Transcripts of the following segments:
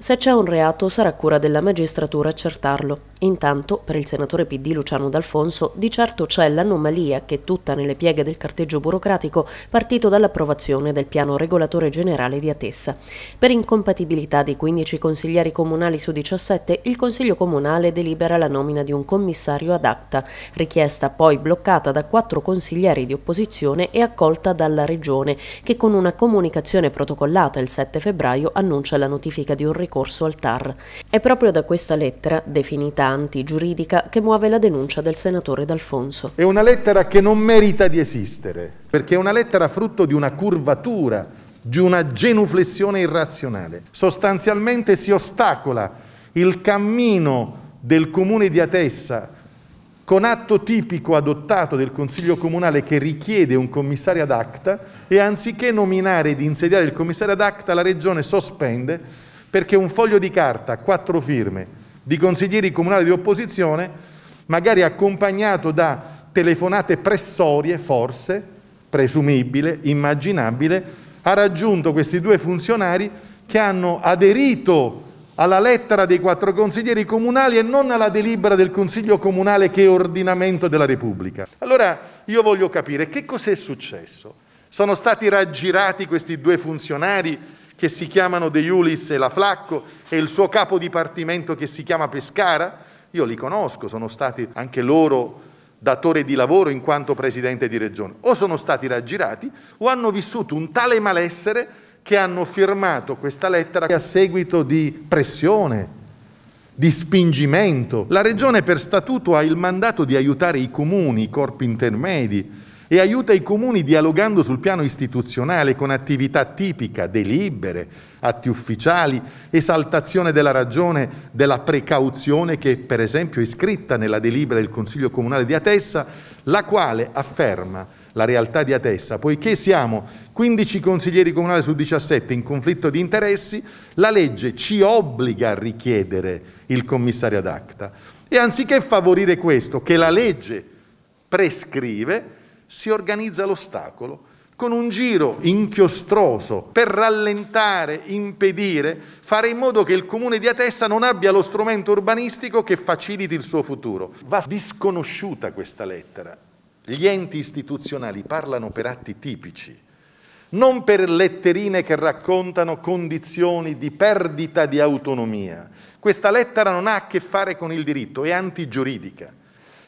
Se c'è un reato sarà cura della magistratura accertarlo. Intanto, per il senatore PD Luciano D'Alfonso, di certo c'è l'anomalia che tutta nelle pieghe del carteggio burocratico partito dall'approvazione del piano regolatore generale di Atessa. Per incompatibilità di 15 consiglieri comunali su 17, il Consiglio Comunale delibera la nomina di un commissario ad acta, richiesta poi bloccata da quattro consiglieri di opposizione e accolta dalla Regione, che con una comunicazione protocollata il 7 febbraio annuncia la notifica di un ricorso al TAR. È proprio da questa lettera, definita antigiuridica, che muove la denuncia del senatore D'Alfonso. È una lettera che non merita di esistere, perché è una lettera frutto di una curvatura, di una genuflessione irrazionale. Sostanzialmente si ostacola il cammino del comune di Atessa con atto tipico adottato del Consiglio Comunale che richiede un commissario ad acta e anziché nominare ed insediare il commissario ad acta la Regione sospende perché un foglio di carta quattro firme di consiglieri comunali di opposizione, magari accompagnato da telefonate pressorie, forse, presumibile, immaginabile, ha raggiunto questi due funzionari che hanno aderito alla lettera dei quattro consiglieri comunali e non alla delibera del Consiglio Comunale che è ordinamento della Repubblica. Allora io voglio capire che cos'è successo. Sono stati raggirati questi due funzionari che si chiamano De Iulis e La Flacco e il suo capo dipartimento che si chiama Pescara? Io li conosco, sono stati anche loro datore di lavoro in quanto presidente di regione. O sono stati raggirati o hanno vissuto un tale malessere che hanno firmato questa lettera a seguito di pressione, di spingimento. La regione per statuto ha il mandato di aiutare i comuni, i corpi intermedi, e aiuta i comuni dialogando sul piano istituzionale con attività tipica, delibere, atti ufficiali, esaltazione della ragione della precauzione che per esempio è scritta nella delibera del Consiglio Comunale di Atessa, la quale afferma la realtà di Atessa, poiché siamo 15 consiglieri comunali su 17 in conflitto di interessi, la legge ci obbliga a richiedere il commissario ad acta. E anziché favorire questo, che la legge prescrive, si organizza l'ostacolo con un giro inchiostroso per rallentare, impedire, fare in modo che il comune di Atessa non abbia lo strumento urbanistico che faciliti il suo futuro. Va disconosciuta questa lettera. Gli enti istituzionali parlano per atti tipici, non per letterine che raccontano condizioni di perdita di autonomia. Questa lettera non ha a che fare con il diritto, è antigiuridica.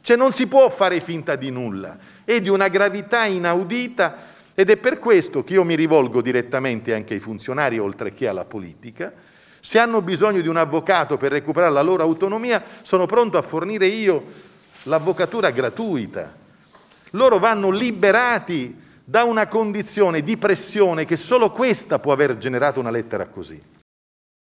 Cioè non si può fare finta di nulla, è di una gravità inaudita ed è per questo che io mi rivolgo direttamente anche ai funzionari oltre che alla politica. Se hanno bisogno di un avvocato per recuperare la loro autonomia, sono pronto a fornire io l'avvocatura gratuita. Loro vanno liberati da una condizione di pressione che solo questa può aver generato una lettera così.